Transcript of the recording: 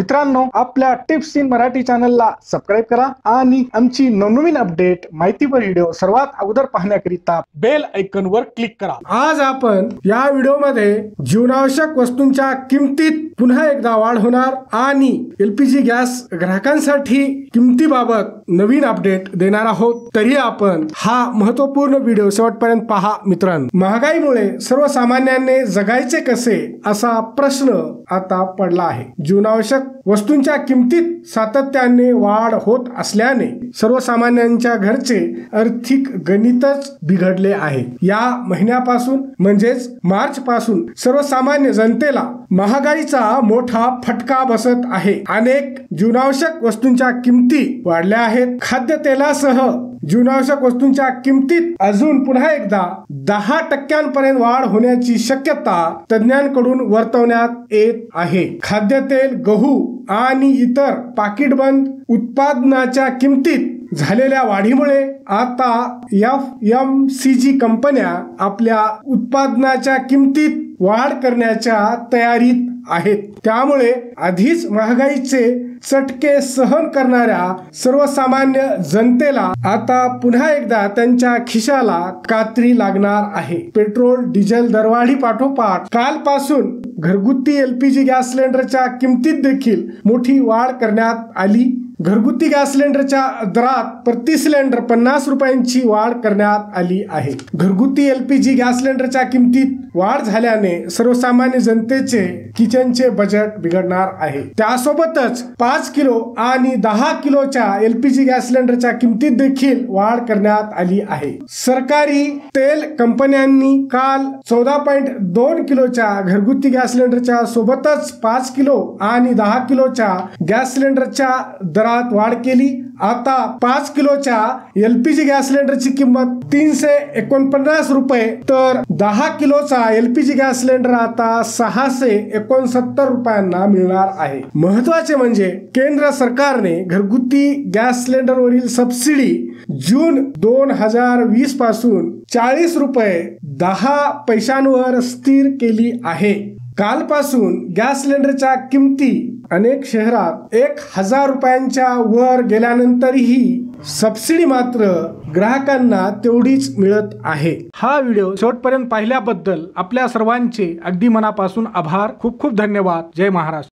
मित्रांनो आपल्या tips in Marathi चॅनलला सबस्क्राईब करा आणि आमची नवनवीन अपडेट माहितीपर व्हिडिओ सर्वात अगोदर पाहण्याकरिता बेल ऐकन वर क्लिक करा. आज आपण या व्हिडिओमध्ये जीवनावश्यक वस्तूंच्या किमतीत पुन्हा एकदा वाढ होणार आणि एलपीजी गॅस ग्राहकांसाठी किमतीबाबत नवीन अपडेट देणार आहोत. तरी आपण हा महत्त्वपूर्ण व्हिडिओ शेवटपर्यंत पहा मित्रांनो. महागाईमुळे सर्वसामान्यांनी जगायचे कसे असा प्रश्न आता पडला आहे. जीवनावश्यक वस्तूंच्या किमतीत सातत्याने वाढ होत असल्याने सर्वसामान्यांच्या घरचे आर्थिक गणितच बिघडले आहे. या महिन्यापासून म्हणजेच मार्च पासून सर्वसामान्य जनतेला महागाईचा मोठा फटका बसत आहे. अनेक जीवनावश्यक वस्तूंच्या किमती वाढल्या आहेत. खाद्यतेलासह जीवनावश्यक वस्तूंच्या किमतीत अजून पुन्हा एकदा दहा टक्क्यांपर्यंत वाढ होण्याची शक्यता तज्ज्ञांकडून वर्तवण्यात येत आहे. खाद्यतेल गहू आणि इतर पाकिटबंद उत्पादनाच्या किमतीत झालेल्या वाढीमुळे आता एफ एम सी जी कंपन्या आपल्या उत्पादनाच्या किमतीत वाढ करण्याच्या तयारीत आहेत. त्यामुळे आधीच महागाईचे चटके सहन करणाऱ्या सर्वसामान्य जनतेला आता पुन्हा एकदा त्यांच्या खिशाला कात्री लागणार आहे. पेट्रोल डिझेल दरवाढी पाठोपाठ कालपासून घरगुती एलपीजी गॅस सिलेंडरच्या किमतीत देखील मोठी वाढ करण्यात आली घरगुती गॅस सिलेंडरच्या दरात प्रति सिलेंडर पन्नास रुपयांची वाढ करण्यात आली आहे. घरगुती एलपीजी गॅस सिलेंडरच्या किमतीत वाढ झाल्याने सर्वसामान्य जनतेचे किचनचे बजेट बिघडणार आहे. त्यासोबतच पाच किलो आणि दहा किलोच्या एलपीजी गॅस सिलेंडरच्या किमतीत देखील वाढ करण्यात आली आहे. सरकारी तेल कंपन्यांनी काल चौदा पॉईंट दोन किलोच्या घरगुती गॅस सिलेंडरच्या सोबतच पाच किलो आणि दहा किलोच्या गॅस सिलेंडरच्या दरात वाढ केली. आता पाच किलोच्या एलपीजी गॅस सिलेंडरची किंमत तीनशे एकोणपन्नास रुपये. तर दहा किलोचा एलपीजी गॅस सिलेंडर आता सहाशे एकोणसत्तर रुपयांना मिळणार आहे. महत्त्वाचे म्हणजे केंद्र सरकारने घरगुती गॅस सिलेंडरवरील सबसिडी जून दोन हजार वीसपासून चाळीस रुपये दहा पैशांवर स्थिर केली आहे. कालपासून गॅस सिलेंडरच्या किमती अनेक शहरात एक हजार रुपयांच्या वर गेल्यानंतरही सबसिडी मात्र ग्राहकांना तेवढीच मिळत आहे. हा व्हिडिओ शेवटपर्यंत पाहिल्याबद्दल आपल्या सर्वांचे अगदी मनापासून आभार. खूप खूप धन्यवाद. जय महाराष्ट्र.